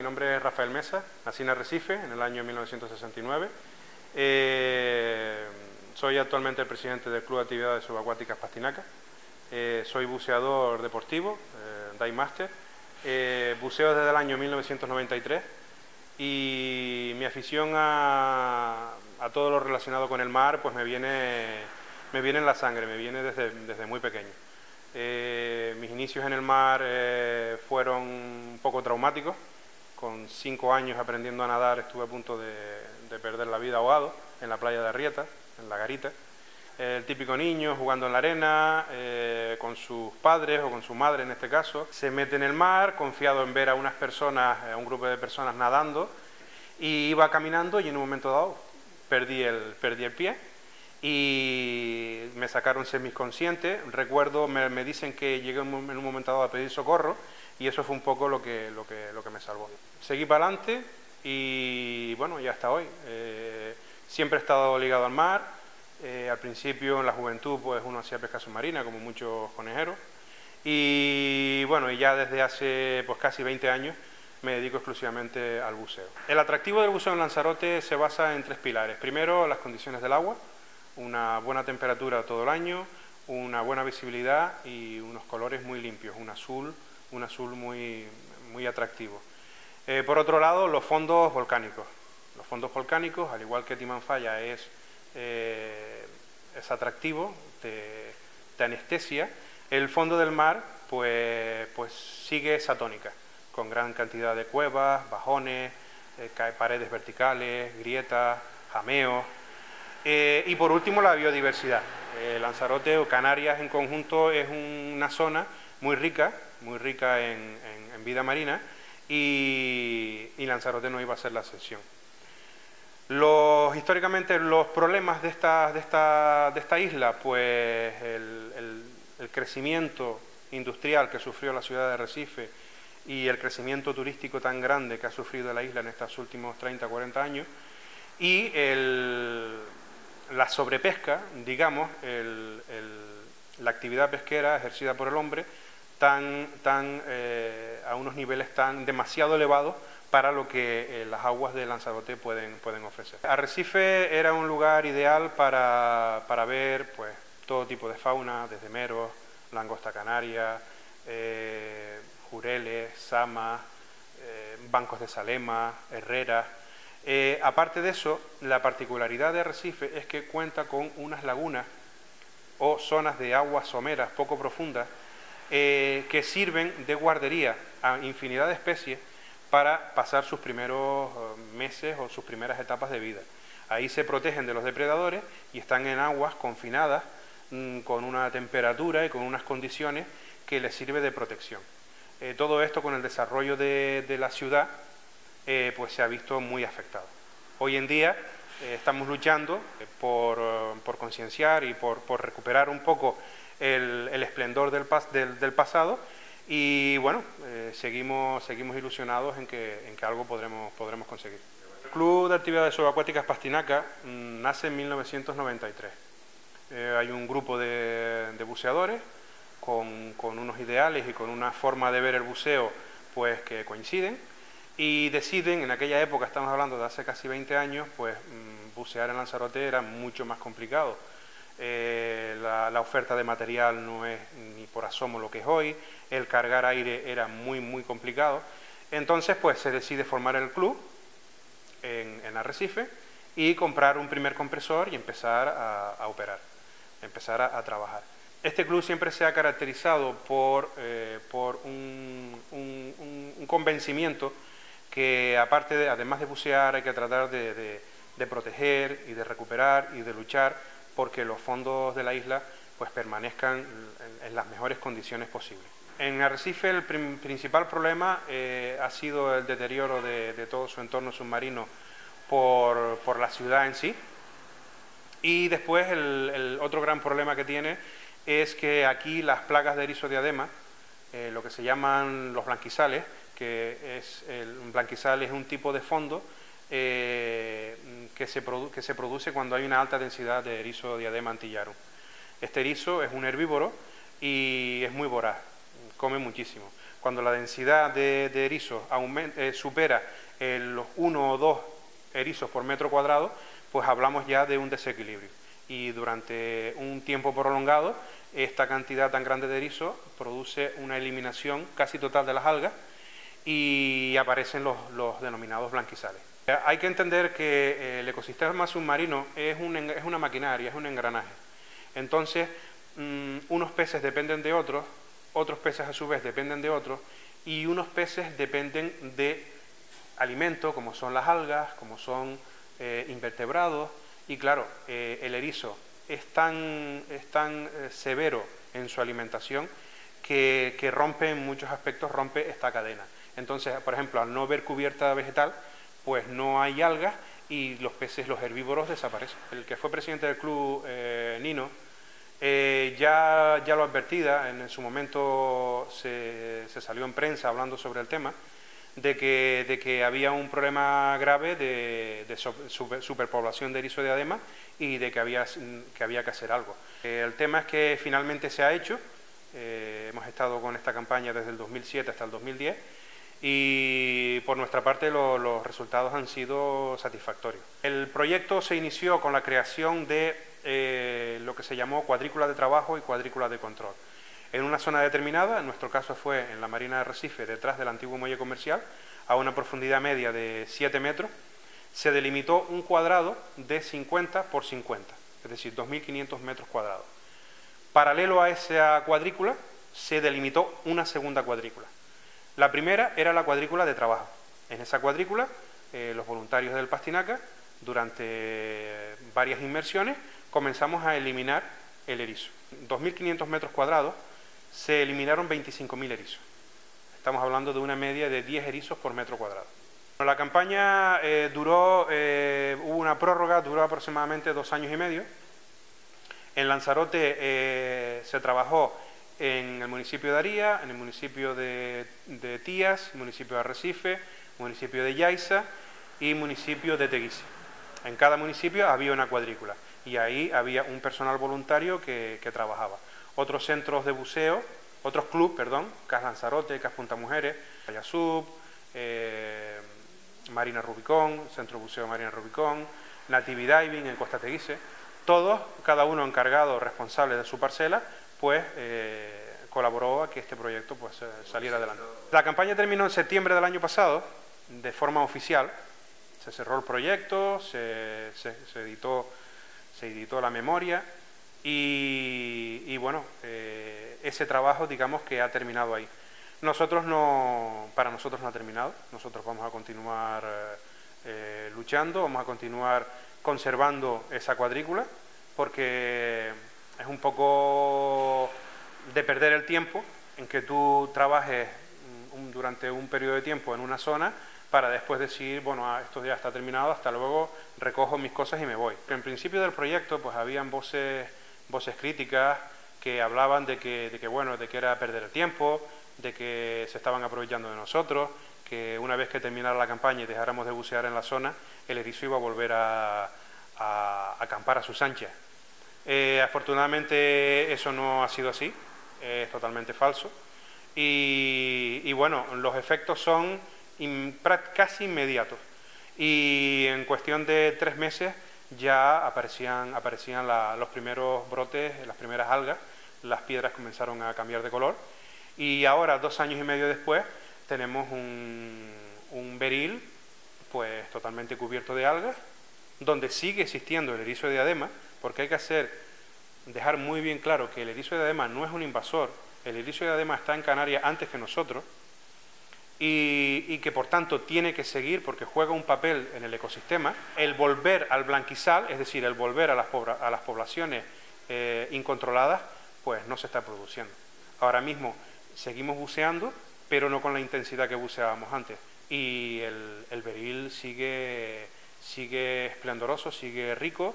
Mi nombre es Rafael Mesa, nací en Arrecife en el año 1969. Eh, soy actualmente el presidente del Club de Actividades Subacuáticas Pastinaca. Eh, soy buceador deportivo, eh, Dive Master. Eh, buceo desde el año 1993 y mi afición a, todo lo relacionado con el mar pues me viene, me viene en la sangre, me viene desde, desde muy pequeño. mis inicios en el mar fueron un poco traumáticos con cinco años aprendiendo a nadar estuve a punto de, perder la vida ahogado en la playa de Arrieta, en la garita. El típico niño jugando en la arena, eh, con sus padres o con su madre en este caso, se mete en el mar, confiado en ver a unas personas, a un grupo de personas nadando, y iba caminando y en un momento dado perdí el, perdí el pie y me sacaron semiconsciente. Recuerdo, me, dicen que llegué en un momento dado a pedir socorro y eso fue un poco lo que, lo que, lo que me salvó. Seguí para adelante y bueno, ya hasta hoy. Eh, siempre he estado ligado al mar. Eh, al principio, en la juventud, pues uno hacía pesca submarina, como muchos conejeros. Y bueno, y ya desde hace pues casi 20 años me dedico exclusivamente al buceo. El atractivo del buceo en Lanzarote se basa en tres pilares. Primero, las condiciones del agua, una buena temperatura todo el año, una buena visibilidad y unos colores muy limpios, un azul, un azul muy, muy atractivo. Eh, por otro lado, los fondos volcánicos. Los fondos volcánicos, al igual que Timanfaya, es, eh, es atractivo, te, anestesia. El fondo del mar, pues, pues sigue esa tónica, con gran cantidad de cuevas, bajones, eh, paredes verticales, grietas, jameos. Y por último, la biodiversidad. Lanzarote o Canarias en conjunto es una zona muy rica muy rica en, vida marina y, Lanzarote no iba a ser la excepción. Históricamente los problemas de esta, de esta, de esta isla, pues el, crecimiento industrial que sufrió la ciudad de Recife y el crecimiento turístico tan grande que ha sufrido la isla en estos últimos 30, 40 años y la sobrepesca, digamos, la actividad pesquera ejercida por el hombre tan, tan, eh, a unos niveles tan demasiado elevados para lo que eh, las aguas de Lanzarote pueden, pueden ofrecer. Arrecife era un lugar ideal para, para ver pues, todo tipo de fauna, desde meros, langosta canaria, eh, jureles, sama, bancos de salema, herreras. Aparte de eso, la particularidad de Arrecife es que cuenta con unas lagunas o zonas de aguas someras poco profundas eh, que sirven de guardería a infinidad de especies para pasar sus primeros eh, meses o sus primeras etapas de vida. Ahí se protegen de los depredadores y están en aguas confinadas mm, con una temperatura y con unas condiciones que les sirve de protección. Eh, todo esto con el desarrollo de, la ciudad pues se ha visto muy afectado. Hoy en día estamos luchando por, concienciar y por recuperar un poco el, esplendor del, del, pasado y bueno, eh, seguimos, seguimos ilusionados en que, en que algo podremos, podremos conseguir. El Club de Actividades Subacuáticas Pastinaca mm, nace en 1993. Eh, hay un grupo de, buceadores con, con, unos ideales y con una forma de ver el buceo pues que coinciden y deciden, en aquella época, estamos hablando de hace casi 20 años, pues mm, bucear en Lanzarote era mucho más complicado eh, la, oferta de material no es ni por asomo lo que es hoy, el cargar aire era muy, muy complicado. Entonces, pues se decide formar el club en, Arrecife y comprar un primer compresor y empezar a, operar, empezar a, trabajar. Este club siempre se ha caracterizado por, eh, por un, convencimiento que aparte de, además de bucear, hay que tratar de proteger y de recuperar y de luchar porque los fondos de la isla pues permanezcan en, las mejores condiciones posibles. En Arrecife el principal problema eh, ha sido el deterioro de, todo su entorno submarino por, la ciudad en sí. Y después el, otro gran problema que tiene es que aquí las plagas de erizodiadema, eh, lo que se llaman los blanquizales, que es el blanquizal es un tipo de fondo eh, que, se que se produce cuando hay una alta densidad de erizo diadema antillarum. Este erizo es un herbívoro y es muy voraz. come muchísimo. Cuando la densidad de, erizos eh, supera los 1 o 2 erizos por metro cuadrado, pues hablamos ya de un desequilibrio. Y durante un tiempo prolongado, esta cantidad tan grande de erizos produce una eliminación casi total de las algas y aparecen los, denominados blanquizales. Hay que entender que eh, el ecosistema submarino es, es una maquinaria, es un engranaje. Entonces, mm, unos peces dependen de otros, otros peces a su vez dependen de otros, y unos peces dependen de alimentos como son las algas, como son eh, invertebrados, y claro, eh, el erizo es tan, es tan severo en su alimentación que, que, rompe en muchos aspectos, rompe esta cadena. Entonces, por ejemplo, al no ver cubierta vegetal, pues no hay algas y los peces, los herbívoros desaparecen. El que fue presidente del club, Nino, ya, ya lo advertida, en, su momento se, se, salió en prensa hablando sobre el tema, de que, de que había un problema grave de, superpoblación de erizo de adema y de que había que, había que hacer algo. Eh, el tema es que finalmente se ha hecho, eh, hemos estado con esta campaña desde el 2007 hasta el 2010 y por nuestra parte los resultados han sido satisfactorios. El proyecto se inició con la creación de eh, lo que se llamó cuadrícula de trabajo y cuadrícula de control en una zona determinada, en nuestro caso fue en la Marina de Recife, detrás del antiguo muelle comercial, a una profundidad media de 7 metros, se delimitó un cuadrado de 50 por 50, es decir, 2.500 metros cuadrados. Paralelo a esa cuadrícula, se delimitó una segunda cuadrícula. La primera era la cuadrícula de trabajo. En esa cuadrícula, eh, los voluntarios del Pastinaca, durante varias inmersiones, comenzamos a eliminar el erizo. 2.500 metros cuadrados se eliminaron 25.000 erizos. Estamos hablando de una media de 10 erizos por metro cuadrado. La campaña eh, duró, eh, hubo una prórroga, duró aproximadamente dos años y medio. En Lanzarote se trabajó en el municipio de Aría, en el municipio de, Tías, municipio de Arrecife, municipio de Yaiza y municipio de Teguise. En cada municipio había una cuadrícula y ahí había un personal voluntario que trabajaba otros centros de buceo, otros clubes, perdón, CAS Lanzarote, CAS Punta Mujeres, Ayasub, eh, Marina Rubicón, Centro Buceo Marina Rubicón, Natividad Diving en Costa Teguise, todos, cada uno encargado, responsable de su parcela, pues colaboró a que este proyecto pues, eh, saliera adelante. La campaña terminó en septiembre del año pasado, de forma oficial, se cerró el proyecto, se, se editó, se editó la memoria y, bueno, eh, ese trabajo digamos que ha terminado ahí. Nosotros no, para nosotros no ha terminado, nosotros vamos a continuar luchando, vamos a continuar conservando esa cuadrícula, porque es un poco de perder el tiempo en que tú trabajes durante un periodo de tiempo en una zona para después decir, bueno, ah, esto ya está terminado, hasta luego recojo mis cosas y me voy. En principio del proyecto pues habían voces voces críticas que hablaban de que, de que, bueno, de que era perder el tiempo, de que se estaban aprovechando de nosotros, que una vez que terminara la campaña y dejáramos de bucear en la zona, el erizo iba a volver a, acampar a sus anchas. Eh, afortunadamente eso no ha sido así, es totalmente falso. Y, bueno, los efectos son casi inmediatos. Y en cuestión de tres meses ya aparecían, aparecían los primeros brotes, las primeras algas, las piedras comenzaron a cambiar de color y ahora, dos años y medio después, tenemos un, beril pues totalmente cubierto de algas, donde sigue existiendo el erizo de diadema, porque hay que hacer, dejar muy bien claro que el erizo de diadema no es un invasor, el erizo de diadema está en Canarias antes que nosotros, y, que por tanto tiene que seguir porque juega un papel en el ecosistema, el volver al blanquizal, es decir, el volver a las, a las poblaciones eh, incontroladas, pues no se está produciendo. Ahora mismo seguimos buceando, pero no con la intensidad que buceábamos antes. Y el, el beril sigue, sigue esplendoroso, sigue rico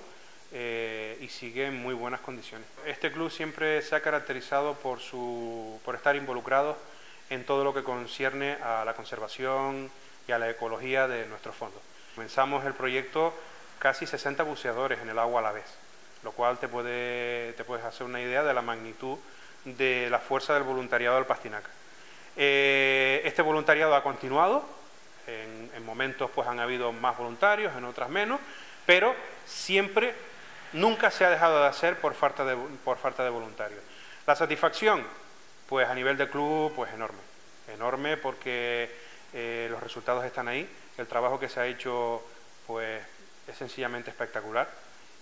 eh, y sigue en muy buenas condiciones. Este club siempre se ha caracterizado por, su, por estar involucrado en todo lo que concierne a la conservación y a la ecología de nuestros fondos. Comenzamos el proyecto casi 60 buceadores en el agua a la vez, lo cual te, puede, te puedes hacer una idea de la magnitud de la fuerza del voluntariado del Pastinaca. Eh, este voluntariado ha continuado, en, momentos pues han habido más voluntarios, en otras menos, pero siempre, nunca se ha dejado de hacer por falta de, por falta de voluntarios. La satisfacción, pues a nivel de club, pues enorme, enorme porque eh, los resultados están ahí, el trabajo que se ha hecho pues es sencillamente espectacular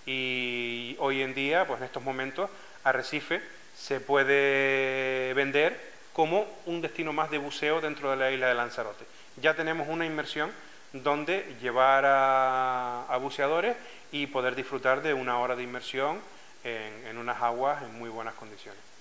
y hoy en día, pues en estos momentos, Arrecife se puede vender como un destino más de buceo dentro de la isla de Lanzarote. Ya tenemos una inmersión donde llevar a, buceadores y poder disfrutar de una hora de inmersión en unas aguas en muy buenas condiciones.